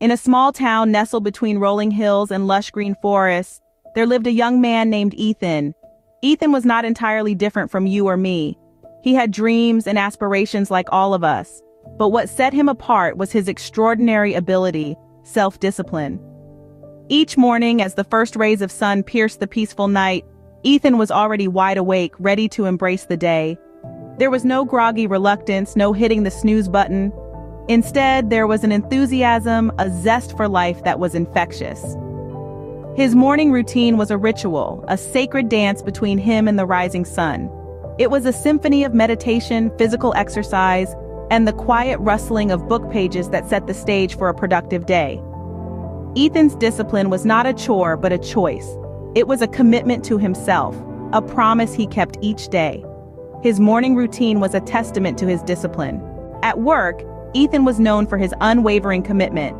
In a small town nestled between rolling hills and lush green forests, there lived a young man named Ethan. Ethan was not entirely different from you or me. He had dreams and aspirations like all of us. But what set him apart was his extraordinary ability, self-discipline. Each morning, as the first rays of sun pierced the peaceful night, Ethan was already wide awake, ready to embrace the day. There was no groggy reluctance, no hitting the snooze button. Instead, there was an enthusiasm, a zest for life that was infectious. His morning routine was a ritual, a sacred dance between him and the rising sun. It was a symphony of meditation, physical exercise, and the quiet rustling of book pages that set the stage for a productive day. Ethan's discipline was not a chore but a choice. It was a commitment to himself, a promise he kept each day. His morning routine was a testament to his discipline. At work, Ethan was known for his unwavering commitment.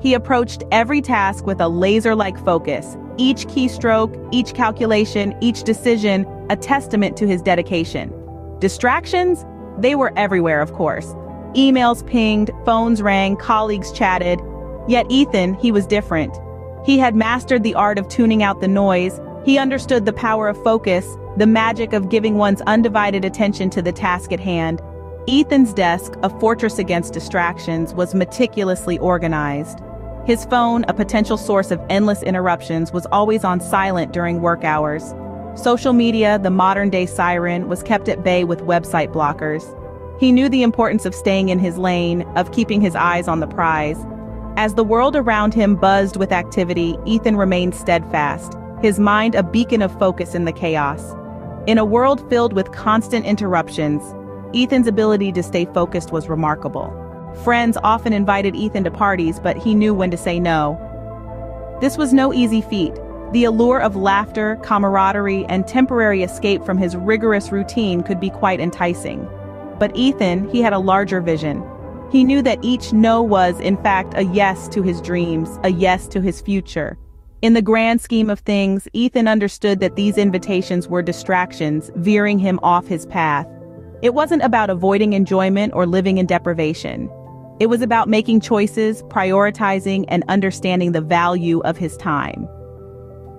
He approached every task with a laser-like focus, each keystroke, each calculation, each decision, a testament to his dedication. Distractions? They were everywhere, of course. Emails pinged, phones rang, colleagues chatted. Yet Ethan, he was different. He had mastered the art of tuning out the noise, he understood the power of focus, the magic of giving one's undivided attention to the task at hand. Ethan's desk, a fortress against distractions, was meticulously organized. His phone, a potential source of endless interruptions, was always on silent during work hours. Social media, the modern-day siren, was kept at bay with website blockers. He knew the importance of staying in his lane, of keeping his eyes on the prize. As the world around him buzzed with activity, Ethan remained steadfast, his mind a beacon of focus in the chaos. In a world filled with constant interruptions, Ethan's ability to stay focused was remarkable. Friends often invited Ethan to parties, but he knew when to say no. This was no easy feat. The allure of laughter, camaraderie, and temporary escape from his rigorous routine could be quite enticing. But Ethan, he had a larger vision. He knew that each no was, in fact, a yes to his dreams, a yes to his future. In the grand scheme of things, Ethan understood that these invitations were distractions, veering him off his path. It wasn't about avoiding enjoyment or living in deprivation. It was about making choices, prioritizing, and understanding the value of his time.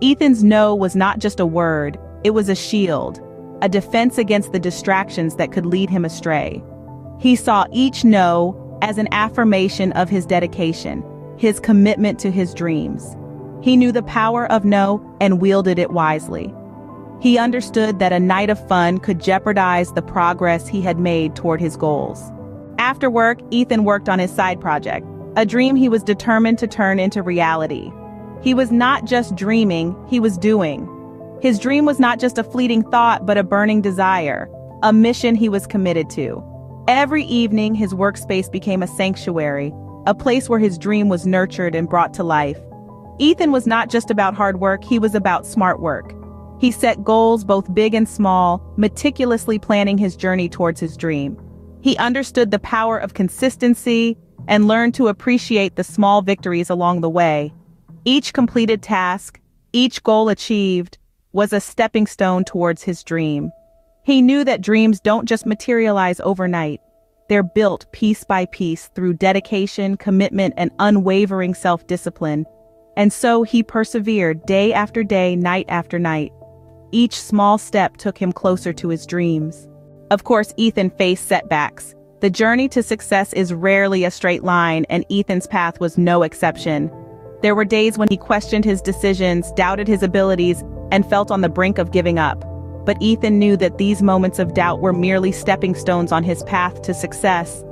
Ethan's no was not just a word, it was a shield, a defense against the distractions that could lead him astray. He saw each no as an affirmation of his dedication, his commitment to his dreams. He knew the power of no and wielded it wisely. He understood that a night of fun could jeopardize the progress he had made toward his goals. After work, Ethan worked on his side project, a dream he was determined to turn into reality. He was not just dreaming, he was doing. His dream was not just a fleeting thought, but a burning desire, a mission he was committed to. Every evening, his workspace became a sanctuary, a place where his dream was nurtured and brought to life. Ethan was not just about hard work, he was about smart work. He set goals both big and small, meticulously planning his journey towards his dream. He understood the power of consistency and learned to appreciate the small victories along the way. Each completed task, each goal achieved, was a stepping stone towards his dream. He knew that dreams don't just materialize overnight. They're built piece by piece through dedication, commitment, and unwavering self-discipline. And so he persevered day after day, night after night. Each small step took him closer to his dreams. Of course, Ethan faced setbacks. The journey to success is rarely a straight line, and Ethan's path was no exception. There were days when he questioned his decisions, doubted his abilities, and felt on the brink of giving up. But Ethan knew that these moments of doubt were merely stepping stones on his path to success.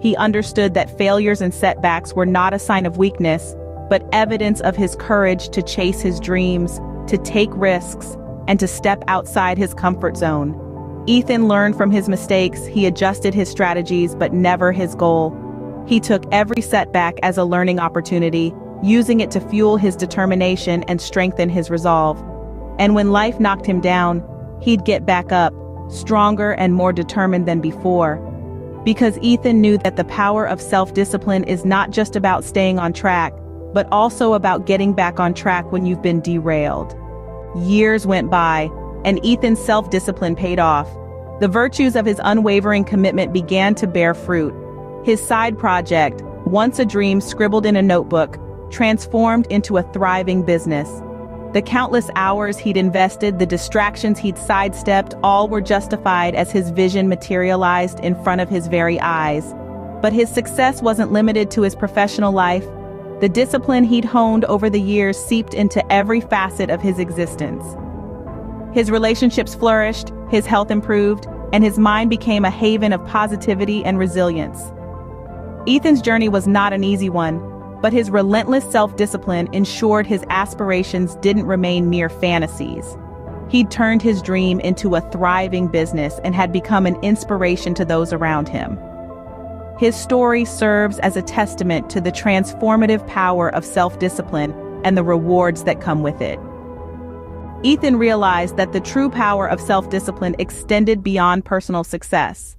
He understood that failures and setbacks were not a sign of weakness, but evidence of his courage to chase his dreams, to take risks, and to step outside his comfort zone. Ethan learned from his mistakes, he adjusted his strategies, but never his goal. He took every setback as a learning opportunity, using it to fuel his determination and strengthen his resolve. And when life knocked him down, he'd get back up, stronger and more determined than before. Because Ethan knew that the power of self-discipline is not just about staying on track, but also about getting back on track when you've been derailed. Years went by, and Ethan's self-discipline paid off. The virtues of his unwavering commitment began to bear fruit. His side project, once a dream scribbled in a notebook, transformed into a thriving business. The countless hours he'd invested, the distractions he'd sidestepped, all were justified as his vision materialized in front of his very eyes. But his success wasn't limited to his professional life. The discipline he'd honed over the years seeped into every facet of his existence. His relationships flourished, his health improved, and his mind became a haven of positivity and resilience. Ethan's journey was not an easy one, but his relentless self-discipline ensured his aspirations didn't remain mere fantasies. He'd turned his dream into a thriving business and had become an inspiration to those around him. His story serves as a testament to the transformative power of self-discipline and the rewards that come with it. Ethan realized that the true power of self-discipline extended beyond personal success.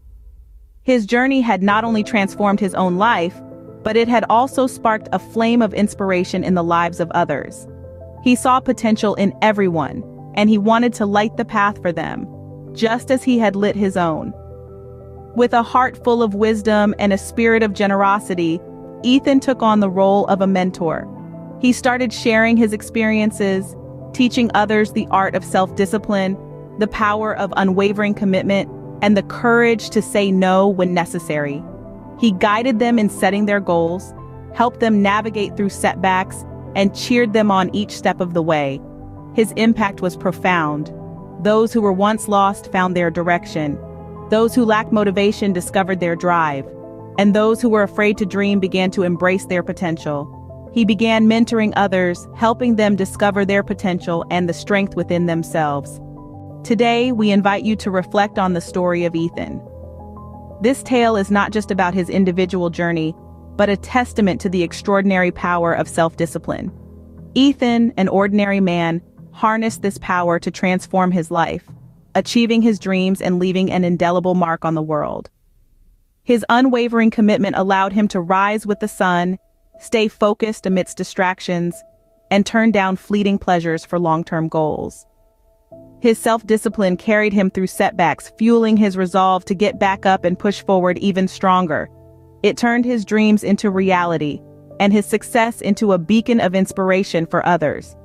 His journey had not only transformed his own life, but it had also sparked a flame of inspiration in the lives of others. He saw potential in everyone, and he wanted to light the path for them, just as he had lit his own. With a heart full of wisdom and a spirit of generosity, Ethan took on the role of a mentor. He started sharing his experiences, teaching others the art of self-discipline, the power of unwavering commitment, and the courage to say no when necessary. He guided them in setting their goals, helped them navigate through setbacks, and cheered them on each step of the way. His impact was profound. Those who were once lost found their direction. Those who lacked motivation discovered their drive. And those who were afraid to dream began to embrace their potential. He began mentoring others, helping them discover their potential and the strength within themselves. Today, we invite you to reflect on the story of Ethan. This tale is not just about his individual journey, but a testament to the extraordinary power of self-discipline. Ethan, an ordinary man, harnessed this power to transform his life, achieving his dreams and leaving an indelible mark on the world. His unwavering commitment allowed him to rise with the sun, stay focused amidst distractions, and turn down fleeting pleasures for long-term goals. His self-discipline carried him through setbacks, fueling his resolve to get back up and push forward even stronger. It turned his dreams into reality, and his success into a beacon of inspiration for others.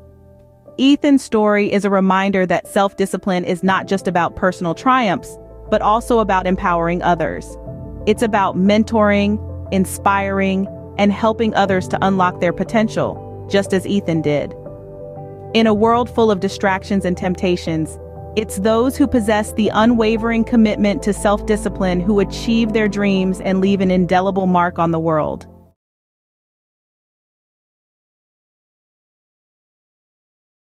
Ethan's story is a reminder that self-discipline is not just about personal triumphs, but also about empowering others. It's about mentoring, inspiring, and helping others to unlock their potential, just as Ethan did. In a world full of distractions and temptations, it's those who possess the unwavering commitment to self-discipline who achieve their dreams and leave an indelible mark on the world.